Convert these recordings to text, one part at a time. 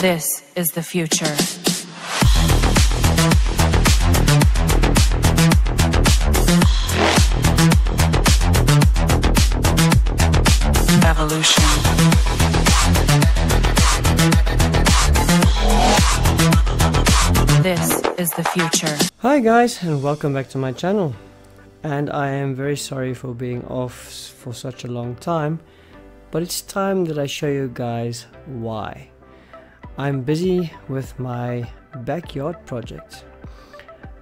This is the future. Evolution. This is the future. Hi guys and welcome back to my channel and I am very sorry for being off for such a long time but it's time that I show you guys why. I'm busy with my backyard project.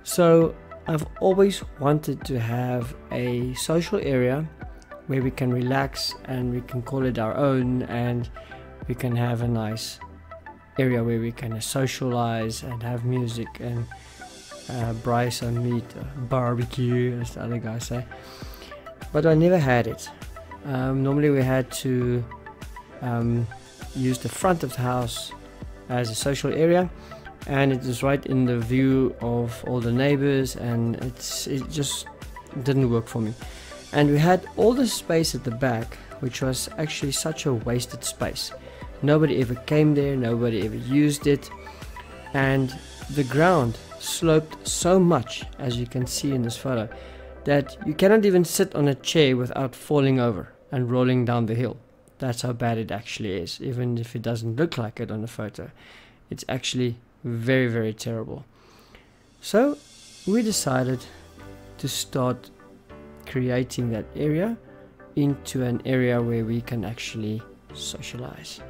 So I've always wanted to have a social area where we can relax and we can call it our own and we can have a nice area where we can socialize and have music and uh, braai some meat, uh, barbecue as the other guys say. But I never had it. Um, normally we had to um, use the front of the house as a social area and it is right in the view of all the neighbors and it's it just didn't work for me. And we had all the space at the back which was actually such a wasted space. Nobody ever came there nobody ever used it and the ground sloped so much as you can see in this photo that you cannot even sit on a chair without falling over and rolling down the hill that's how bad it actually is. Even if it doesn't look like it on the photo it's actually very very terrible. So we decided to start creating that area into an area where we can actually socialize.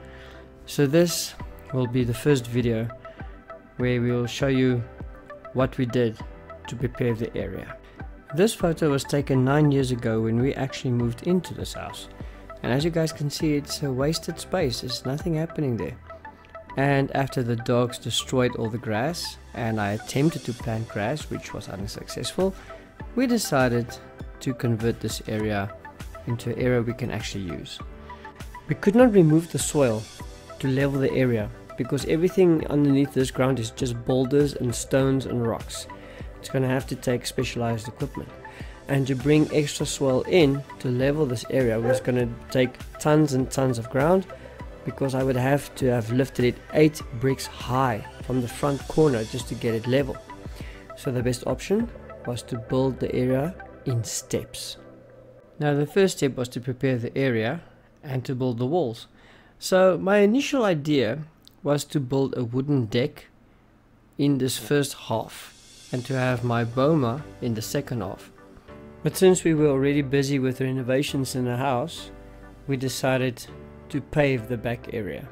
So this will be the first video where we will show you what we did to prepare the area. This photo was taken nine years ago when we actually moved into this house and as you guys can see it's a wasted space. There's nothing happening there. And after the dogs destroyed all the grass and I attempted to plant grass which was unsuccessful we decided to convert this area into an area we can actually use. We could not remove the soil to level the area because everything underneath this ground is just boulders and stones and rocks. It's going to have to take specialized equipment and to bring extra soil in to level this area was going to take tons and tons of ground because I would have to have lifted it 8 bricks high from the front corner just to get it level. So the best option was to build the area in steps. Now the first step was to prepare the area and to build the walls. So my initial idea was to build a wooden deck in this first half and to have my boma in the second half. But since we were already busy with renovations in the house, we decided to pave the back area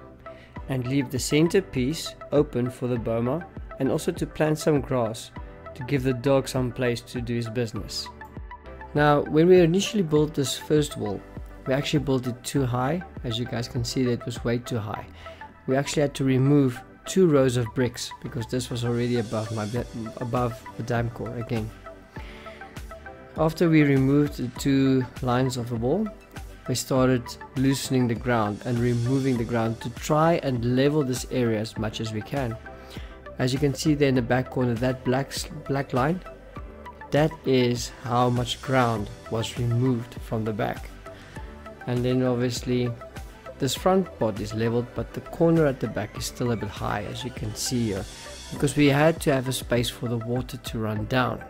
and leave the centerpiece open for the boma and also to plant some grass to give the dog some place to do his business. Now, when we initially built this first wall, we actually built it too high. As you guys can see, that was way too high. We actually had to remove two rows of bricks because this was already above my above the damp course again. After we removed the two lines of the wall, we started loosening the ground and removing the ground to try and level this area as much as we can. As you can see there in the back corner, that black, black line, that is how much ground was removed from the back. And then obviously this front part is leveled, but the corner at the back is still a bit high as you can see here, because we had to have a space for the water to run down.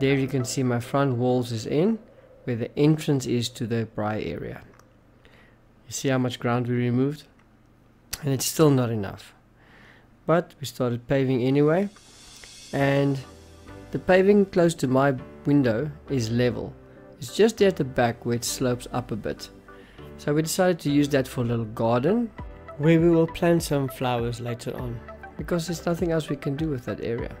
There you can see my front walls is in, where the entrance is to the braai area. You see how much ground we removed? And it's still not enough. But we started paving anyway, and the paving close to my window is level. It's just there at the back where it slopes up a bit. So we decided to use that for a little garden where we will plant some flowers later on because there's nothing else we can do with that area.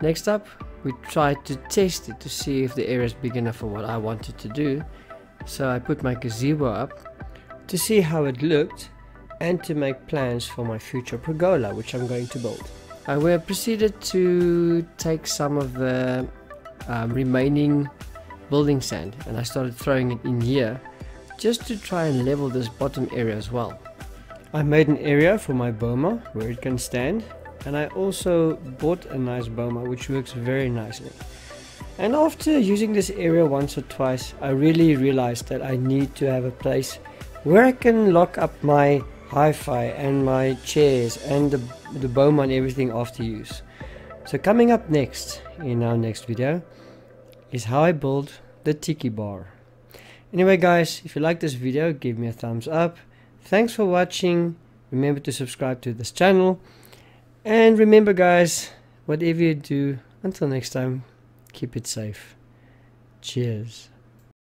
Next up, we tried to test it to see if the area is big enough for what I wanted to do. So I put my gazebo up to see how it looked and to make plans for my future pergola which I'm going to build. I will proceeded to take some of the um, remaining building sand and I started throwing it in here just to try and level this bottom area as well. I made an area for my boma where it can stand and I also bought a nice boma which works very nicely. And after using this area once or twice I really realized that I need to have a place where I can lock up my hi-fi and my chairs and the, the and everything after use. So coming up next in our next video is how I build the Tiki bar. Anyway guys, if you like this video, give me a thumbs up. Thanks for watching. Remember to subscribe to this channel. And remember guys, whatever you do, until next time, keep it safe. Cheers.